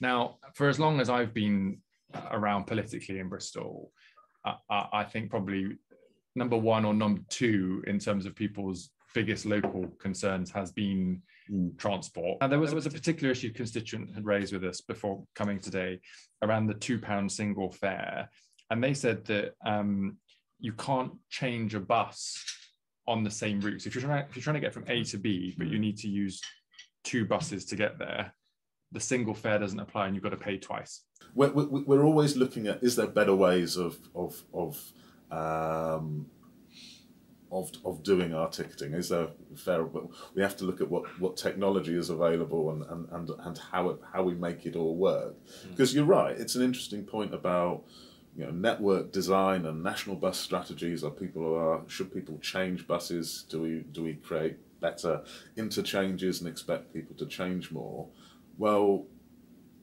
Now, for as long as I've been around politically in Bristol, I, I think probably number one or number two in terms of people's biggest local concerns has been mm. transport. And there was, there was a particular issue constituent had raised with us before coming today around the two pound single fare. And they said that um, you can't change a bus on the same routes. If you're trying if you're trying to get from A to B, but you need to use two buses to get there, the single fare doesn't apply and you've got to pay twice. We're, we're always looking at is there better ways of of of um, of, of doing our ticketing? Is there fair? We have to look at what, what technology is available and, and, and, and how it, how we make it all work. Because mm. you're right, it's an interesting point about you know network design and national bus strategies. Are people are should people change buses? Do we do we create better interchanges and expect people to change more? Well,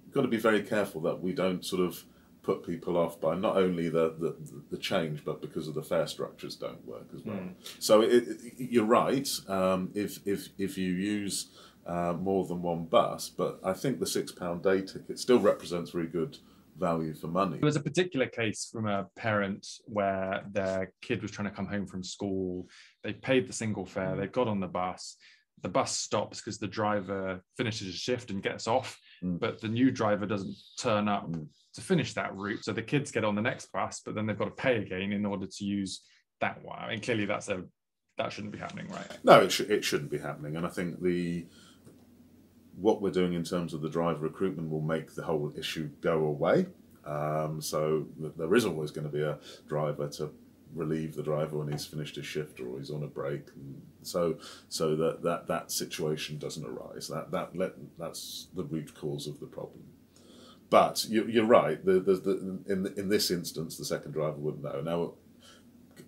we've got to be very careful that we don't sort of put people off by not only the, the, the change, but because of the fare structures don't work as well. Mm. So it, it, you're right. Um, if if if you use uh, more than one bus, but I think the six pound day ticket still represents very good value for money. There was a particular case from a parent where their kid was trying to come home from school. They paid the single fare. They got on the bus. The bus stops because the driver finishes his shift and gets off, mm. but the new driver doesn't turn up mm to finish that route. So the kids get on the next bus, but then they've got to pay again in order to use that one. I mean, clearly that's a that shouldn't be happening, right? No, it, sh- it shouldn't be happening. And I think the what we're doing in terms of the driver recruitment will make the whole issue go away. Um, so there is always going to be a driver to relieve the driver when he's finished his shift or he's on a break. And so so that, that that situation doesn't arise. That that let, that's the root cause of the problem. But you, are right. The, the, the, in in this instance, the second driver wouldn't know. Now,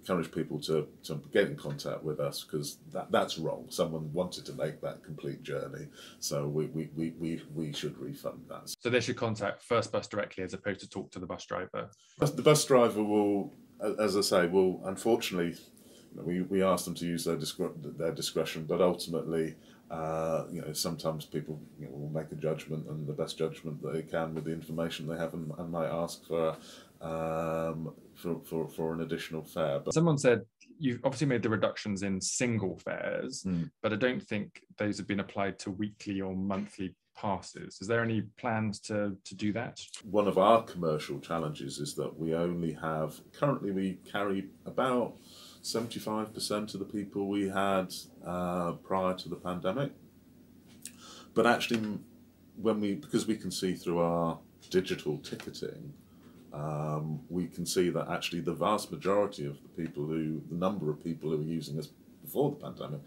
encourage people to, to get in contact with us because that, that's wrong. Someone wanted to make that complete journey, so we, we, we, we, we should refund that. So they should contact First Bus directly as opposed to talk to the bus driver. The bus driver will, as I say, well, unfortunately, we, we ask them to use their, discre- their discretion, but ultimately uh, you know, sometimes people you know, will make a judgment and the best judgment they can with the information they have and, and might ask for, um, for, for, for an additional fare. But someone said you've obviously made the reductions in single fares, mm. but I don't think those have been applied to weekly or monthly passes. Is there any plans to, to do that? One of our commercial challenges is that we only have currently we carry about 75% of the people we had uh, prior to the pandemic. But actually, when we because we can see through our digital ticketing, um, we can see that actually the vast majority of the people who, the number of people who were using us before the pandemic,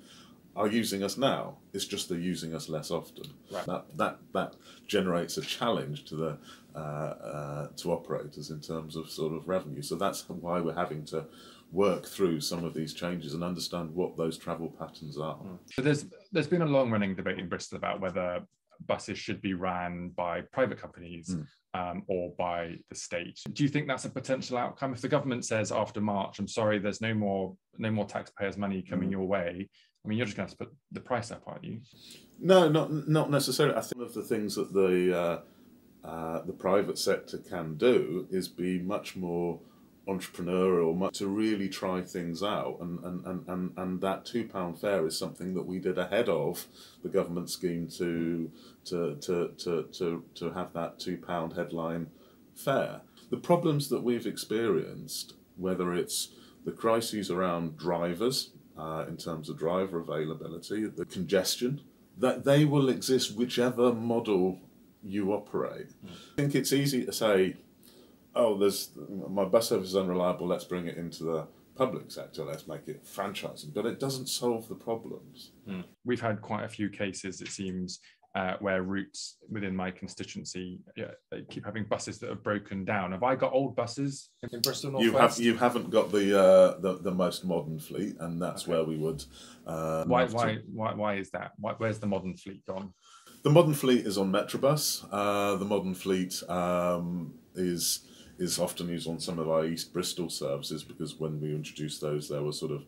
are using us now. It's just they're using us less often. Right. That that that generates a challenge to the uh, uh, to operators in terms of sort of revenue. So that's why we're having to work through some of these changes and understand what those travel patterns are. Hmm. So there's there's been a long running debate in Bristol about whether buses should be ran by private companies mm. um, or by the state. Do you think that's a potential outcome? If the government says after March, I'm sorry, there's no more no more taxpayers' money coming mm. your way. I mean, you're just going to have to put the price up, aren't you? No, not not necessarily. I think one of the things that the uh, uh, the private sector can do is be much more entrepreneurial to really try things out and, and, and, and, and that two pound fare is something that we did ahead of the government scheme to to to to to, to have that two pound headline fare. The problems that we've experienced, whether it's the crises around drivers uh, in terms of driver availability, the congestion, that they will exist whichever model you operate. Mm. I think it's easy to say oh, there's my bus service is unreliable. Let's bring it into the public sector. Let's make it franchising, but it doesn't solve the problems. Mm. We've had quite a few cases, it seems, uh, where routes within my constituency yeah, they keep having buses that have broken down. Have I got old buses in Bristol North you have you haven't got the uh, the, the most modern fleet, and that's okay. where we would. Uh, why why, why why is that? Why, where's the modern fleet gone? The modern fleet is on Metrobus. Uh, the modern fleet um, is is often used on some of our East Bristol services because when we introduced those, there were sort of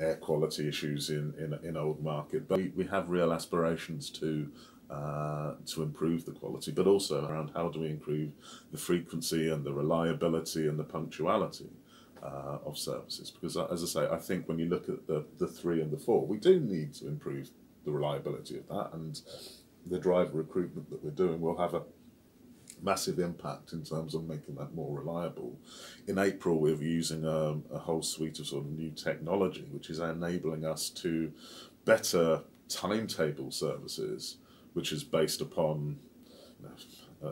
air quality issues in, in, in Old Market. But we, we have real aspirations to uh, to improve the quality, but also around how do we improve the frequency and the reliability and the punctuality uh, of services. Because, uh, as I say, I think when you look at the, the three and the four, we do need to improve the reliability of that, and the driver recruitment that we're doing will have a massive impact in terms of making that more reliable. In April, we're using a, um, a whole suite of sort of new technology, which is enabling us to better timetable services which is based upon you know,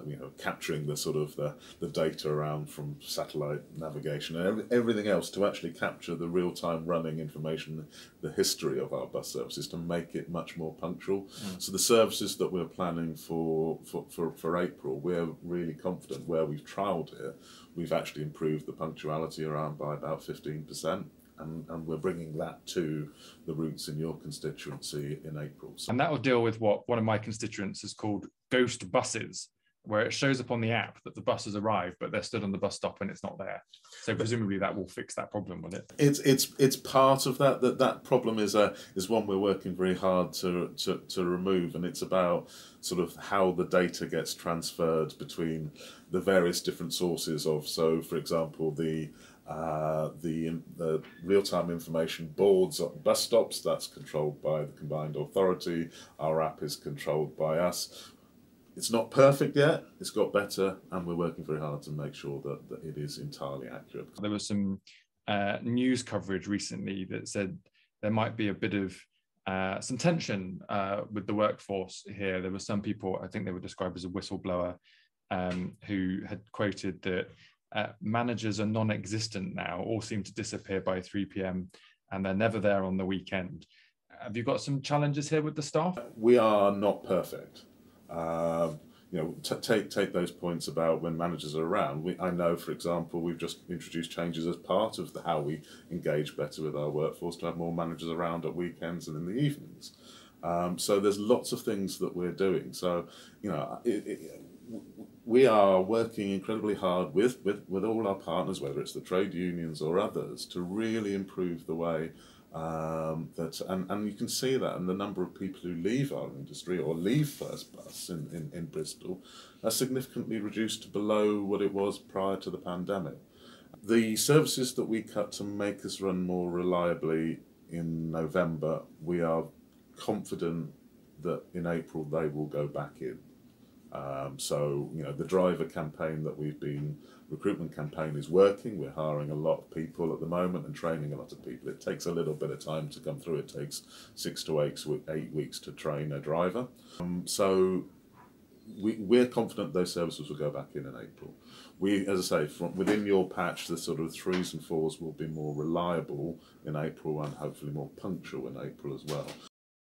you know, capturing the sort of the, the data around from satellite navigation and every, everything else to actually capture the real time running information, the history of our bus services to make it much more punctual. Mm. So the services that we're planning for, for, for, for April, we're really confident where we've trialled it, we've actually improved the punctuality around by about 15% and, and we're bringing that to the routes in your constituency in April. So. And that will deal with what one of my constituents has called ghost buses, where it shows up on the app that the bus has arrived, but they're stood on the bus stop and it's not there. So presumably that will fix that problem, will it? It's it's it's part of that. That that problem is a is one we're working very hard to to, to remove, and it's about sort of how the data gets transferred between the various different sources of. So, for example, the uh, the, the real-time information boards at bus stops, that's controlled by the combined authority. Our app is controlled by us. It's not perfect yet, it's got better, and we're working very hard to make sure that, that it is entirely accurate. There was some uh, news coverage recently that said there might be a bit of uh, some tension uh, with the workforce here. There were some people, I think they were described as a whistleblower, um, who had quoted that uh, managers are non-existent now, all seem to disappear by 3 p.m. and they're never there on the weekend. Have you got some challenges here with the staff? We are not perfect. Um, you know, t- take take those points about when managers are around. We, I know, for example, we've just introduced changes as part of the, how we engage better with our workforce to have more managers around at weekends and in the evenings. Um, so there's lots of things that we're doing. So you know, it, it, we are working incredibly hard with, with, with all our partners, whether it's the trade unions or others, to really improve the way um, that, and, and you can see that in the number of people who leave our industry or leave First Bus in, in, in Bristol are significantly reduced to below what it was prior to the pandemic. The services that we cut to make us run more reliably in November, we are confident that in April they will go back in. Um, so, you know, the driver campaign that we've been, recruitment campaign is working. We're hiring a lot of people at the moment and training a lot of people. It takes a little bit of time to come through. It takes six to eight, eight weeks to train a driver. Um, so we, we're confident those services will go back in in April. We, as I say, from within your patch, the sort of threes and fours will be more reliable in April and hopefully more punctual in April as well.